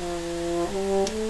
Mm-hmm.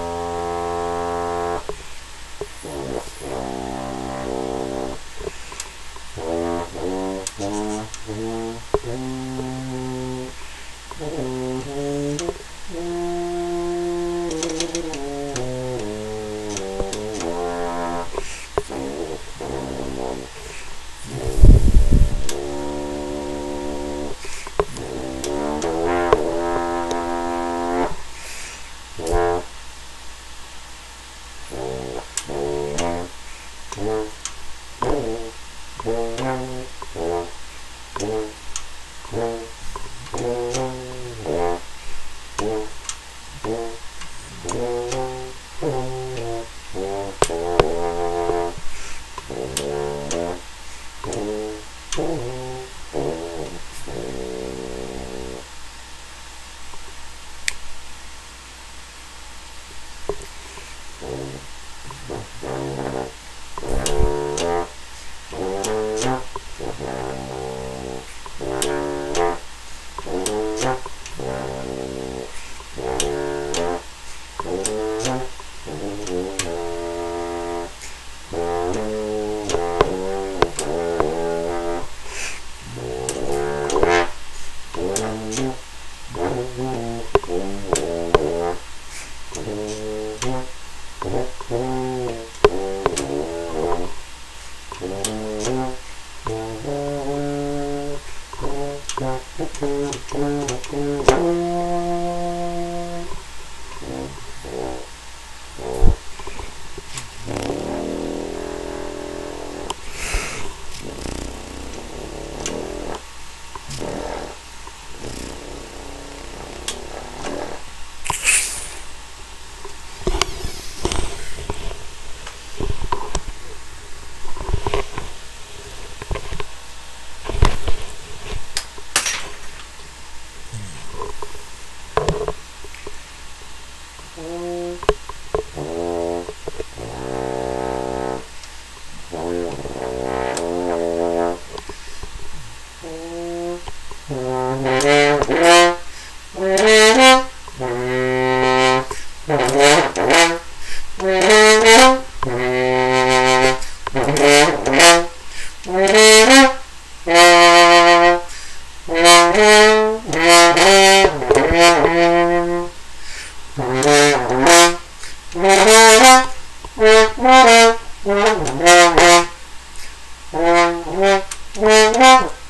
Mm-hmm. Thank Thank you. Yeah.